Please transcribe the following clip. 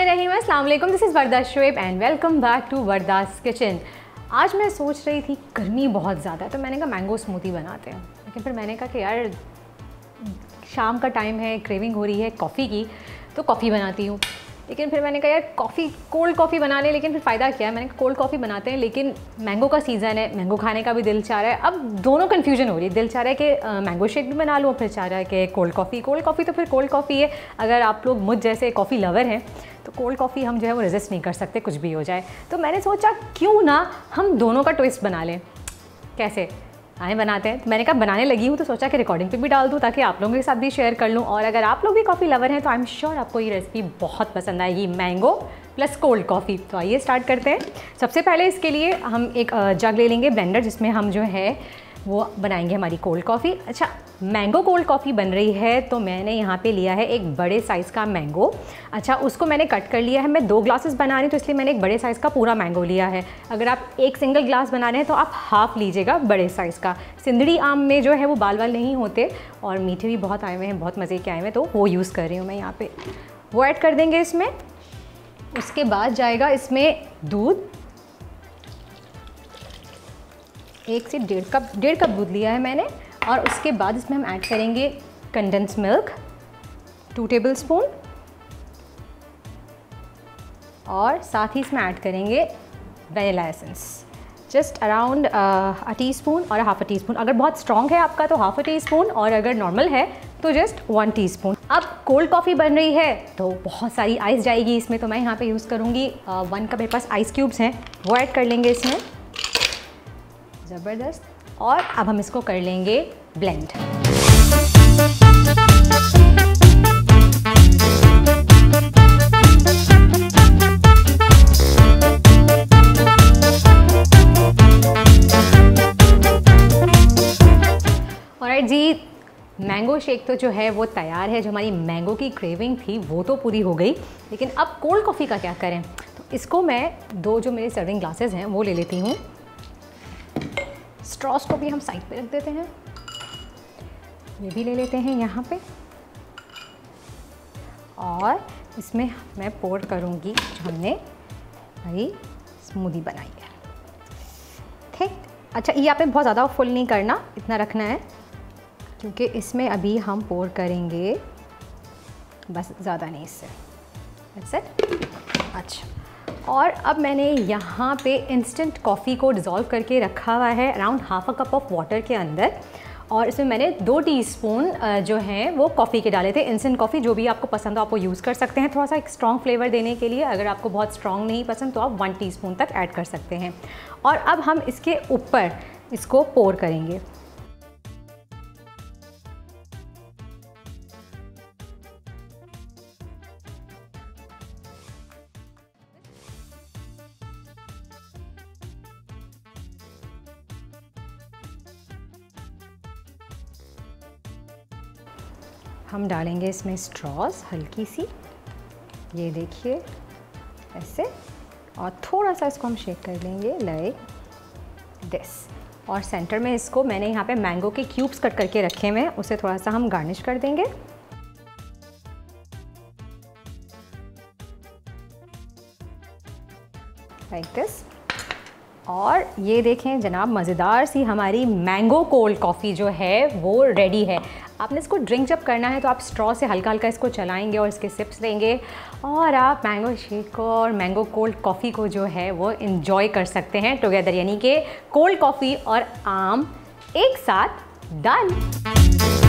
Aslam this is Varda Shoaib and welcome back to Varda's kitchen आज मैं सोच रही थी, गर्मी बहुत ज़्यादा है तो मैंने कहा मैंगो स्मूदी बनाते हैं। लेकिन फिर मैंने कहा कि यार, शाम का टाइम है क्रेविंग हो रही है कॉफ़ी की तो कॉफ़ी बनाती हूँ। लेकिन फिर मैंने कहा यार कॉफ़ी कोल्ड कॉफ़ी बना लें, लेकिन फिर फ़ायदा क्या है? मैंने कोल्ड कॉफ़ी बनाते हैं, लेकिन मैंगो का सीज़न है मैंगो खाने का भी दिल चाह रहा है। अब दोनों कन्फ्यूज़न हो रही है। दिल चाह रहा है कि मैंगो शेक भी बना लूँ फिर चाह रहा है कि कोल्ड कॉफ़ी कोल्ड कॉफ़ी तो फिर कोल्ड कॉफ़ी है। अगर आप लोग मुझ जैसे कॉफ़ी लवर हैं तो कोल्ड कॉफ़ी हम जो है वो रेजिस्ट नहीं कर सकते, कुछ भी हो जाए। तो मैंने सोचा, क्यों ना हम दोनों का ट्विस्ट बना लें। कैसे? आए बनाते हैं। तो मैंने कहा, बनाने लगी हूँ तो सोचा कि रिकॉर्डिंग पे भी डाल दूँ, ताकि आप लोगों के साथ भी शेयर कर लूँ। और अगर आप लोग भी कॉफ़ी लवर हैं तो आई एम श्योर आपको ये रेसिपी बहुत पसंद आएगी। मैंगो प्लस कोल्ड कॉफ़ी तो आइए स्टार्ट करते हैं। सबसे पहले इसके लिए हम एक जग ले लेंगे ब्लेंडर जिसमें हम जो है वो बनाएँगे हमारी कोल्ड कॉफ़ी अच्छा मैंगो कोल्ड कॉफ़ी बन रही है तो मैंने यहाँ पे लिया है एक बड़े साइज़ का मैंगो अच्छा उसको मैंने कट कर लिया है। मैं दो ग्लासेस बना रही हूँ तो इसलिए मैंने एक बड़े साइज़ का पूरा मैंगो लिया है। अगर आप एक सिंगल ग्लास बना रहे हैं तो आप हाफ़ लीजिएगा बड़े साइज़ का। सिंदड़ी आम में जो है, वो बाल बाल नहीं होते और मीठे भी बहुत आए हुए हैं, बहुत मज़े के आए हुए हैं तो वो यूज़ कर रही हूँ मैं यहाँ पर वो ऐड कर देंगे इसमें। उसके बाद जाएगा इसमें दूध। एक से डेढ़ कप डेढ़ कप दूध लिया है मैंने और उसके बाद इसमें हम ऐड करेंगे condense milk two tablespoon और साथ ही इसमें ऐड करेंगे vanilla essence just around a teaspoon और हाफ़ अ टी स्पून अगर बहुत स्ट्रॉन्ग है आपका तो हाफ़ अ टी स्पून और अगर नॉर्मल है तो जस्ट वन टी स्पून अब कोल्ड कॉफ़ी बन रही है तो बहुत सारी आइस जाएगी इसमें तो मैं यहाँ पे यूज़ करूँगी वन कप मेरे पास आइस क्यूब्स हैं, वो ऐड कर लेंगे इसमें। ज़बरदस्त। और अब हम इसको कर लेंगे ब्लेंड और जी मैंगो शेक तो जो है वो तैयार है। जो हमारी मैंगो की क्रेविंग थी, वो तो पूरी हो गई। लेकिन अब कोल्ड कॉफ़ी का क्या करें? तो इसको मैं दो जो मेरे सर्विंग ग्लासेस हैं, वो ले लेती हूँ। स्ट्रॉस को भी हम साइड पे रख देते हैं। ये भी ले लेते हैं यहाँ पे। और इसमें मैं पोर करूँगी जो हमने भाई स्मूदी बनाई है। ठीक? अच्छा ये आपने बहुत ज़्यादा फुल नहीं करना, इतना रखना है। क्योंकि इसमें अभी हम पोर करेंगे, बस ज़्यादा नहीं इससे। अच्छा। और अब मैंने यहाँ पे इंस्टेंट कॉफ़ी को डिज़ोल्व करके रखा हुआ है around half a cup of water के अंदर। और इसमें मैंने दो टीस्पून जो हैं, वो कॉफ़ी के डाले थे। इंस्टेंट कॉफ़ी जो भी आपको पसंद हो, आप वो यूज़ कर सकते हैं। थोड़ा सा एक स्ट्रॉन्ग फ्लेवर देने के लिए अगर आपको बहुत स्ट्रॉन्ग नहीं पसंद तो आप वन टीस्पून तक ऐड कर सकते हैं। और अब हम इसके ऊपर इसको पोर करेंगे। हम डालेंगे इसमें स्ट्रॉस हल्की सी। ये देखिए, ऐसे। और थोड़ा सा इसको हम शेक कर लेंगे लाइक दिस और सेंटर में इसको मैंने यहाँ पे मैंगो के क्यूब्स कट करके रखे हुए हैं, उसे थोड़ा सा हम गार्निश कर देंगे। लाइक like दिस और ये देखें जनाब, मज़ेदार सी हमारी मैंगो कोल्ड कॉफ़ी जो है, वो रेडी है। आपने इसको ड्रिंक जब करना है तो आप स्ट्रॉ से हल्का हल्का इसको चलाएँगे और इसके सिप्स लेंगे और आप मैंगो शेक को और मैंगो कोल्ड कॉफ़ी को जो है, वो इन्जॉय कर सकते हैं टुगेदर यानी कि कोल्ड कॉफ़ी और आम एक साथ डन